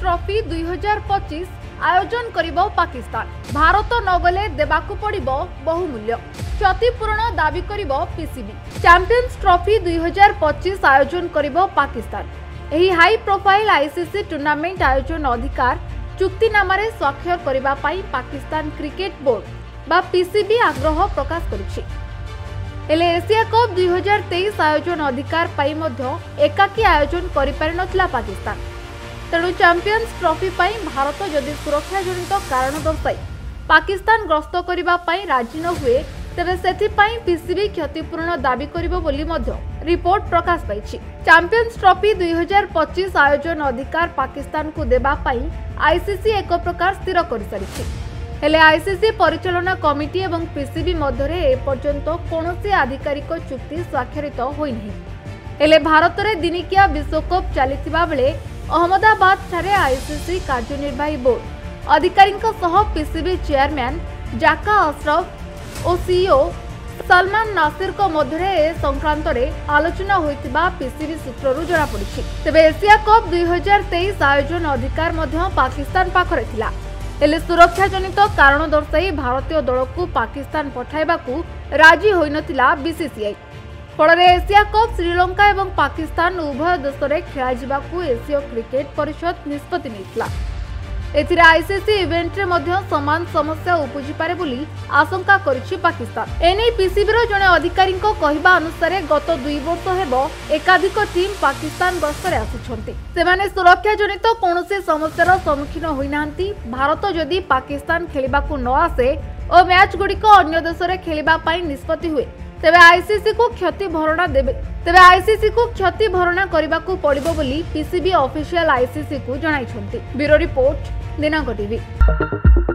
trophy দুই আয়োজন করব পাকিস্তান ভারত নগলে দেবাকু পড়ব বহুমূল্য ক্ষতিপূরণ দাবি করব পিসিবি চ্যাম্পিয়ন্স ট্রফি দুই হাজার পঁচিশ আয়োজন করব পাকিস্তান এই হাই প্রোফাইল আইসিসি টুর্নামেন্ট আয়োজন অধিকার চুক্তিনামায় স্বাক্ষর করা পাকিস্তান ক্রিকেট বোর্ড বা পিসিবি আগ্রহ প্রকাশ করেছে হলে ଏସିଆ কপ দুই ହଜାର ତେଇଶ ଆୟୋଜନ ଅଧିକାର ପାଇ ମଧ୍ୟ ଏକାକୀ ଆୟୋଜନ କରିପାରିନଥିଲା ତେଣୁ ଚାମ୍ପିୟନ୍ସ ଟ୍ରଫି ପାଇଁ ଭାରତ ଯଦି ସୁରକ୍ଷାଜନିତ କାରଣ ଦର୍ଶାଇ ପାକିସ୍ତାନ ଗ୍ରସ୍ତ କରିବା ପାଇଁ ରାଜି ନ ହୁଏ ତେବେ ସେଥିପାଇଁ ପିସିବି କ୍ଷତିପୂରଣ ଦାବି କରିବ ବୋଲି ମଧ୍ୟ ରିପୋର୍ଟ ପ୍ରକାଶ ପାଇଛି ଚାମ୍ପିୟନ୍ସ ଟ୍ରଫି ଦୁଇ ହଜାର ପଚିଶ ଆୟୋଜନ ଅଧିକାର ପାକିସ୍ତାନକୁ ଦେବା ପାଇଁ ଆଇସିସି ଏକ ପ୍ରକାର ସ୍ଥିର କରିସାରିଛି ହେଲେ ଆଇସିସି ପରିଚାଳନା କମିଟି ଏବଂ ପିସିବି ମଧ୍ୟରେ ଏପର୍ଯ୍ୟନ୍ତ କୌଣସି ଆଧିକାରିକ ଚୁକ୍ତି ସ୍ୱାକ୍ଷରିତ ହୋଇନାହିଁ ହେଲେ ଭାରତରେ ଦିନିକିଆ ବିଶ୍ୱକପ୍ ଚାଲିଥିବା ବେଳେ ଅହମ୍ମଦାବାଦଠାରେ ଆଇସିସି କାର୍ଯ୍ୟନିର୍ବାହୀ ବୋର୍ଡ ଅଧିକାରୀଙ୍କ ସହ ପିସିବି ଚେୟାରମ୍ୟାନ୍ ଜାକା ଅସରଫ ଓ ସିଇଓ ସଲମାନ ନାସିରଙ୍କ ମଧ୍ୟରେ ଏ ସଂକ୍ରାନ୍ତରେ ଆଲୋଚନା ହୋଇଥିବା ପିସିବି ସୂତ୍ରରୁ ଜଣାପଡ଼ିଛି ତେବେ ଏସିଆ କପ୍ ଦୁଇହଜାର ତେଇଶ ଆୟୋଜନ ଅଧିକାର ମଧ୍ୟ ପାକିସ୍ତାନ ପାଖରେ ଥିଲା ହେଲେ ସୁରକ୍ଷାଜନିତ କାରଣ ଦର୍ଶାଇ ଭାରତୀୟ ଦଳକୁ ପାକିସ୍ତାନ ପଠାଇବାକୁ ରାଜି ହୋଇନଥିଲା ବିସିସିଆଇ ଫଳରେ ଏସିଆ କପ୍ ଶ୍ରୀଲଙ୍କା ଏବଂ ପାକିସ୍ତାନ ଉଭୟ ଦେଶରେ ଖେଳାଯିବାକୁ ଏସୀୟ କ୍ରିକେଟ୍ ପରିଷଦ ନିଷ୍ପତ୍ତି ନେଇଥିଲା ଏଥିରେ ଆଇସିସି ଇଭେଣ୍ଟରେ ମଧ୍ୟ ସମାନ ସମସ୍ୟା ଉପୁଜିପାରେ ବୋଲି ଆଶଙ୍କା କରିଛି ପାକିସ୍ତାନ ଏନେଇ ପିସିବିର ଜଣେ ଅଧିକାରୀଙ୍କ କହିବା ଅନୁସାରେ ଗତ ଦୁଇ ବର୍ଷ ହେବ ଏକାଧିକ ଟିମ୍ ପାକିସ୍ତାନ ଗସ୍ତରେ ଆସୁଛନ୍ତି ସେମାନେ ସୁରକ୍ଷାଜନିତ କୌଣସି ସମସ୍ୟାର ସମ୍ମୁଖୀନ ହୋଇନାହାନ୍ତି ଭାରତ ଯଦି ପାକିସ୍ତାନ ଖେଳିବାକୁ ନ ଆସେ ଓ ମ୍ୟାଚ୍ଗୁଡ଼ିକ ଅନ୍ୟ ଦେଶରେ ଖେଳିବା ପାଇଁ ନିଷ୍ପତ୍ତି ହୁଏ ତେବେ ଆଇସିସିକୁ କ୍ଷତି ଭରଣା ଦେବେ ତେବେ ଆଇସିସିକୁ କ୍ଷତି ଭରଣା କରିବାକୁ ପଡ଼ିବ ବୋଲି ପିସିବି ଅଫିସିଆଲ ଆଇସିସିକୁ ଜଣାଇଛନ୍ତି ବ୍ୟୁରୋ ରିପୋର୍ଟ ଦିନାଙ୍କ ଟିଭି